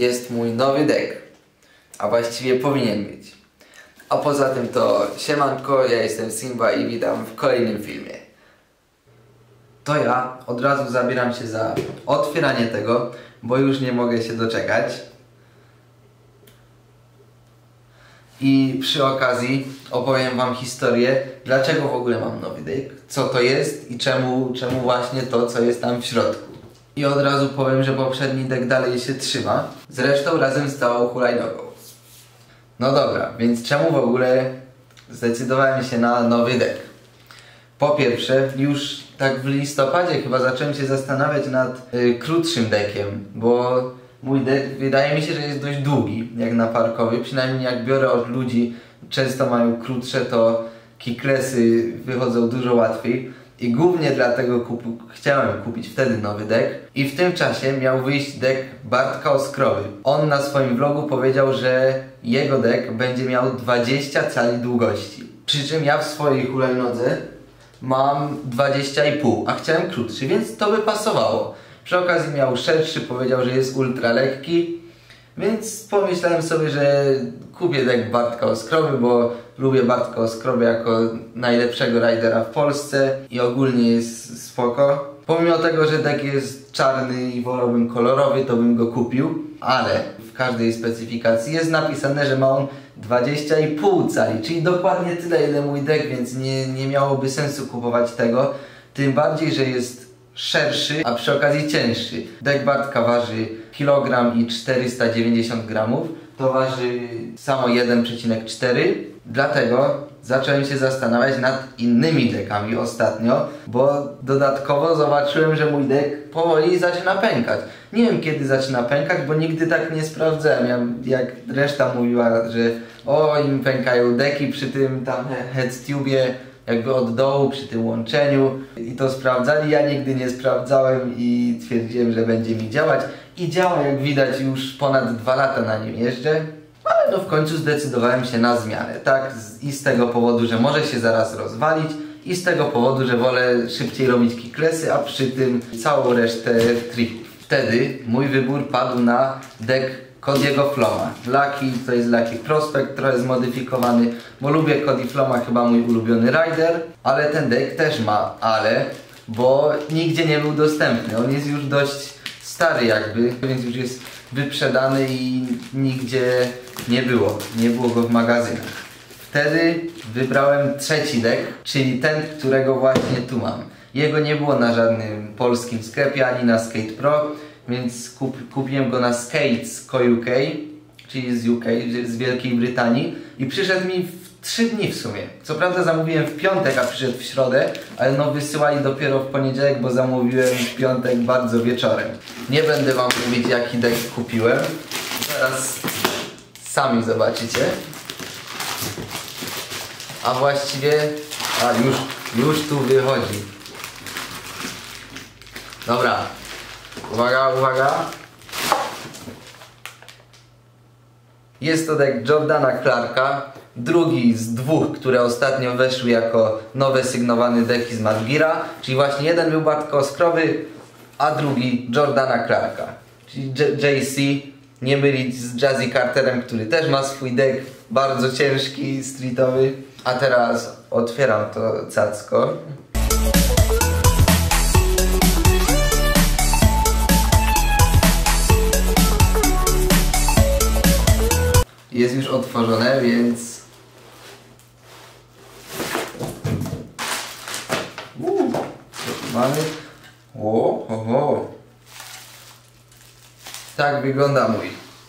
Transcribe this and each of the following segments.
jest mój nowy deck. A właściwie powinien być. A poza tym to siemanko, ja jestem Simba i witam w kolejnym filmie. To ja od razu zabieram się za otwieranie tego, bo już nie mogę się doczekać. I przy okazji opowiem Wam historię, dlaczego w ogóle mam nowy deck, co to jest i czemu, czemu właśnie to, co jest tam w środku. I od razu powiem, że poprzedni deck dalej się trzyma, zresztą razem z całą hulajnogą. No dobra, więc czemu w ogóle zdecydowałem się na nowy deck? Po pierwsze, już tak w listopadzie chyba zacząłem się zastanawiać nad y, krótszym deckiem, bo mój deck wydaje mi się, że jest dość długi, jak na parkowy. Przynajmniej jak biorę od ludzi, często mają krótsze, to kiklesy wychodzą dużo łatwiej. I głównie dlatego chciałem kupić wtedy nowy deck. I w tym czasie miał wyjść deck Bartka Oskrowy. On na swoim vlogu powiedział, że jego deck będzie miał 20 cali długości. Przy czym ja w swojej hulajnodze mam 20,5, a chciałem krótszy, więc to by pasowało. Przy okazji miał szerszy, powiedział, że jest ultra lekki, więc pomyślałem sobie, że kupię deck Bartka Oskrowy, bo lubię Bartka Oskrowy jako najlepszego ridera w Polsce i ogólnie jest spoko. Pomimo tego, że deck jest czarny i wolałbym kolorowy, to bym go kupił, ale w każdej specyfikacji jest napisane, że ma on 20,5 cali, czyli dokładnie tyle ile mój deck, więc nie, nie miałoby sensu kupować tego. Tym bardziej, że jest szerszy, a przy okazji cięższy. Deck Bartka waży kilogram i 490 gramów, to waży samo 1,4. Dlatego zacząłem się zastanawiać nad innymi dekami ostatnio, bo dodatkowo zobaczyłem, że mój dek powoli zaczyna pękać. Nie wiem kiedy zaczyna pękać, bo nigdy tak nie sprawdzałem. Ja, jak reszta mówiła, że o im pękają deki przy tym tam headstubie jakby od dołu przy tym łączeniu i to sprawdzali. Ja nigdy nie sprawdzałem i twierdziłem, że będzie mi działać. I działa, jak widać, już ponad dwa lata na nim jeżdżę. Ale no w końcu zdecydowałem się na zmianę, tak? I z tego powodu, że może się zaraz rozwalić i z tego powodu, że wolę szybciej robić kiklesy, a przy tym całą resztę trików. Wtedy mój wybór padł na deck Cody'ego Floma. Lucky to jest Lucky Prospect, trochę zmodyfikowany, bo lubię Cody Floma, chyba mój ulubiony rider, ale ten deck też ma ale, bo nigdzie nie był dostępny. On jest już dość stary jakby, więc już jest wyprzedany i nigdzie nie było. Nie było go w magazynach. Wtedy wybrałem trzeci deck, czyli ten, którego właśnie tu mam. Jego nie było na żadnym polskim sklepie, ani na Skate Pro, więc kup, kupiłem go na Skates Co UK, czyli z UK, z Wielkiej Brytanii i przyszedł mi 3 dni w sumie. Co prawda zamówiłem w piątek, a przyszedł w środę, ale no wysyłali dopiero w poniedziałek, bo zamówiłem w piątek bardzo wieczorem. Nie będę wam mówić jaki deck kupiłem. Zaraz sami zobaczycie. A właściwie, a już, już tu wychodzi. Dobra, uwaga, uwaga. Jest to deck Jordana Clarka, drugi z dwóch, które ostatnio weszły jako nowe sygnowane deki z Madgira, czyli właśnie jeden był Bartko Oskrowy, a drugi Jordana Clarka, czyli JC, nie mylić z Jazzy Carterem, który też ma swój deck, bardzo ciężki, streetowy. A teraz otwieram to cacko. Jest już otworzone, więc... mamy? O, o, o. Tak wygląda mój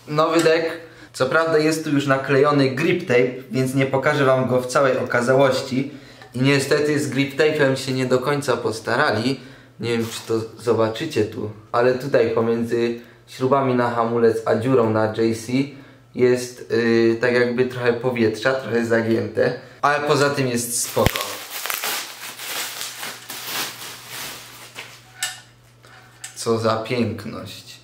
nowy deck. Co prawda jest tu już naklejony grip tape, więc nie pokażę wam go w całej okazałości. I niestety z grip tape'em się nie do końca postarali. Nie wiem czy to zobaczycie tu, ale tutaj pomiędzy śrubami na hamulec a dziurą na JC jest yy, tak jakby trochę powietrza, trochę zagięte, ale poza tym jest spoko. Co za piękność.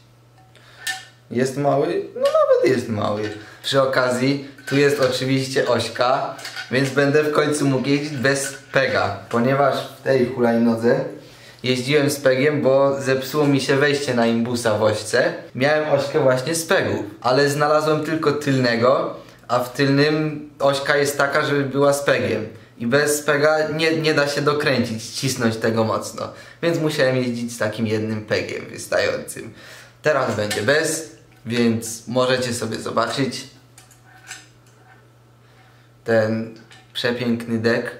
Jest mały? No nawet jest mały. Przy okazji, tu jest oczywiście ośka, więc będę w końcu mógł jeździć bez pega, ponieważ w tej hulajnodze jeździłem z Pegiem, bo zepsuło mi się wejście na imbusa w ośce. Miałem ośkę właśnie z Pegów, ale znalazłem tylko tylnego, a w tylnym ośka jest taka, żeby była z Pegiem. I bez Pega nie, nie da się dokręcić, cisnąć tego mocno. Więc musiałem jeździć z takim jednym Pegiem wystającym. Teraz będzie bez, więc możecie sobie zobaczyć ten przepiękny dek.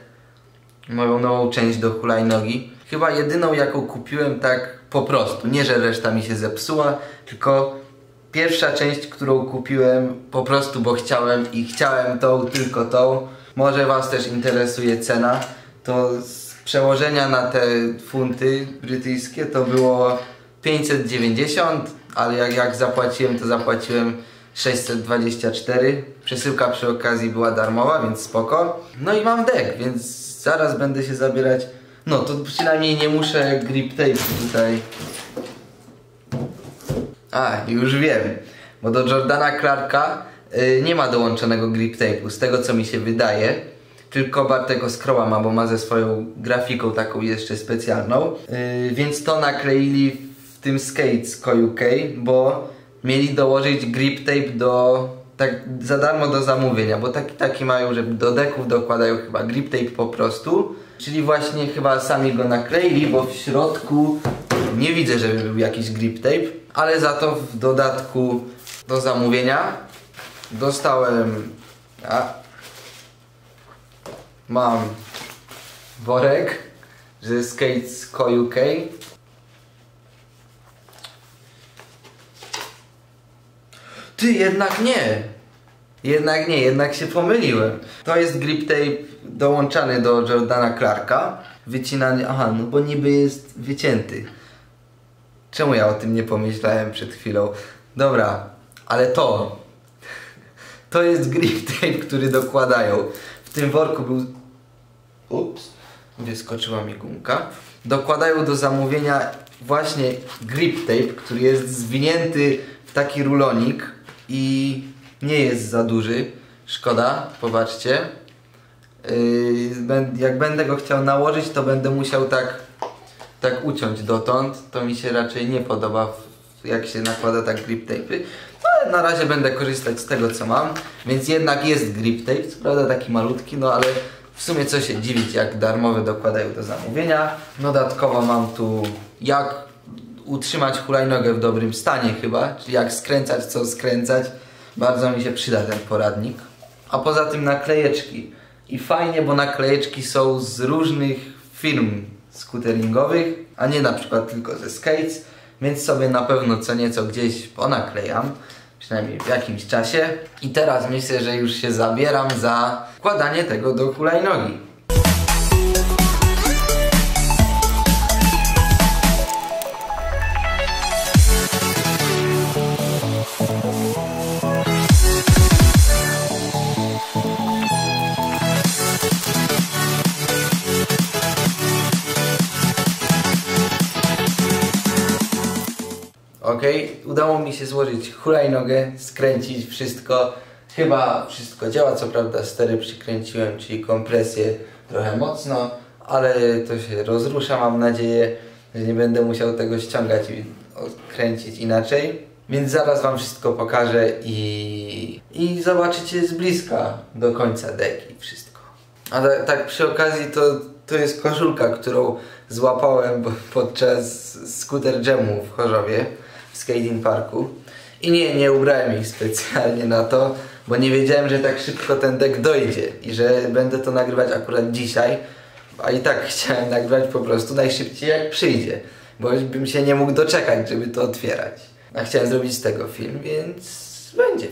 Moją nową część do hulajnogi. Chyba jedyną jaką kupiłem tak po prostu. Nie, że reszta mi się zepsuła, tylko pierwsza część, którą kupiłem po prostu, bo chciałem i chciałem tą, tylko tą. Może Was też interesuje cena. To z przełożenia na te funty brytyjskie to było 590, ale jak, jak zapłaciłem, to zapłaciłem 624. Przesyłka przy okazji była darmowa, więc spoko. No i mam dek, więc zaraz będę się zabierać. No to przynajmniej nie muszę grip tape tutaj. A, już wiem. Bo do Jordana Clarka nie ma dołączonego grip tape'u, z tego co mi się wydaje. Tylko Bartek Oskroła ma, bo ma ze swoją grafiką taką jeszcze specjalną. Y, więc to nakleili w tym Skates Co UK, bo mieli dołożyć grip tape do tak za darmo do zamówienia, bo taki, taki mają, że do deków dokładają chyba grip tape po prostu. Czyli właśnie chyba sami go nakleili, bo w środku nie widzę, żeby był jakiś grip tape, ale za to w dodatku do zamówienia dostałem a, mam worek ze Skates Co UK Ty, jednak nie. Jednak nie, jednak się pomyliłem. To jest grip tape dołączany do Jordana Clarka. Wycinany, aha, no bo niby jest wycięty. Czemu ja o tym nie pomyślałem przed chwilą? Dobra, ale to. To jest grip tape, który dokładają. W tym worku był. Ups, wyskoczyła mi gumka. Dokładają do zamówienia właśnie grip tape, który jest zwinięty w taki rulonik i nie jest za duży. Szkoda, popatrzcie. Yy, jak będę go chciał nałożyć, to będę musiał tak, tak uciąć dotąd. To mi się raczej nie podoba, jak się nakłada tak grip tape'y. Na razie będę korzystać z tego, co mam. Więc jednak jest grip tape, co prawda taki malutki, no ale w sumie co się dziwić, jak darmowe dokładają do zamówienia. Dodatkowo mam tu jak utrzymać hulajnogę w dobrym stanie chyba, czyli jak skręcać, co skręcać. Bardzo mi się przyda ten poradnik. A poza tym naklejeczki. I fajnie, bo naklejeczki są z różnych firm skuteringowych, a nie na przykład tylko ze skates, więc sobie na pewno co nieco gdzieś ponaklejam, przynajmniej w jakimś czasie. I teraz myślę, że już się zabieram za wkładanie tego do hulajnogi. Udało mi się złożyć hulajnogę, skręcić wszystko. Chyba wszystko działa, co prawda stery przykręciłem, czyli kompresję trochę mocno, ale to się rozrusza, mam nadzieję, że nie będę musiał tego ściągać i kręcić inaczej. Więc zaraz Wam wszystko pokażę i, i zobaczycie z bliska do końca deki wszystko. A tak, tak przy okazji to, to jest koszulka, którą złapałem podczas scooter jamu w Chorzowie skating parku. I nie, nie ubrałem ich specjalnie na to, bo nie wiedziałem, że tak szybko ten dek dojdzie i że będę to nagrywać akurat dzisiaj. A i tak chciałem nagrywać po prostu najszybciej jak przyjdzie, bo bym się nie mógł doczekać, żeby to otwierać. A chciałem zrobić z tego film, więc będzie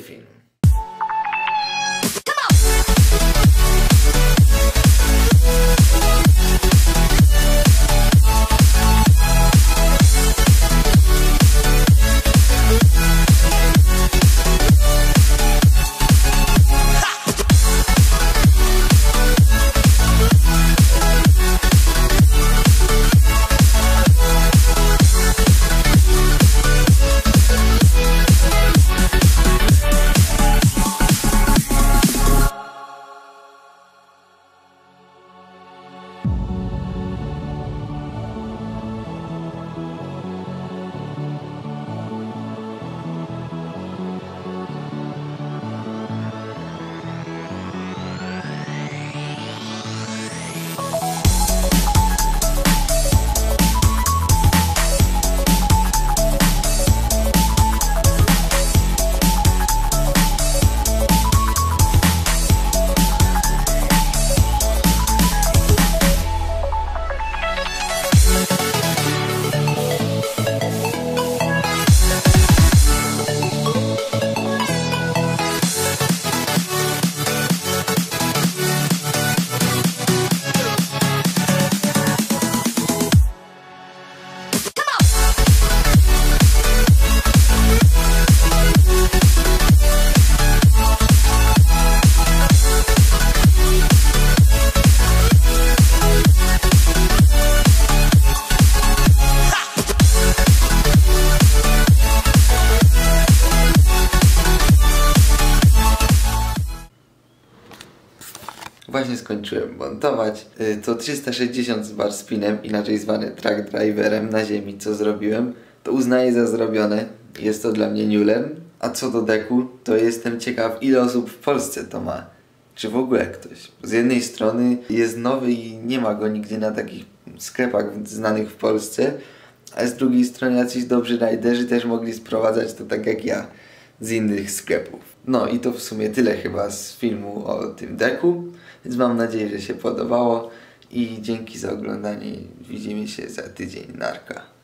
właśnie skończyłem montować. Y, To 360 z bar spinem, inaczej zwany track driverem na ziemi, co zrobiłem, to uznaję za zrobione. Jest to dla mnie newlem. A co do deku, to jestem ciekaw ile osób w Polsce to ma. Czy w ogóle ktoś. Z jednej strony jest nowy i nie ma go nigdzie na takich sklepach znanych w Polsce, a z drugiej strony jacyś dobrzy rajderzy też mogli sprowadzać to tak jak ja z innych sklepów. No i to w sumie tyle chyba z filmu o tym deku, więc mam nadzieję, że się podobało i dzięki za oglądanie. Widzimy się za tydzień. Narka.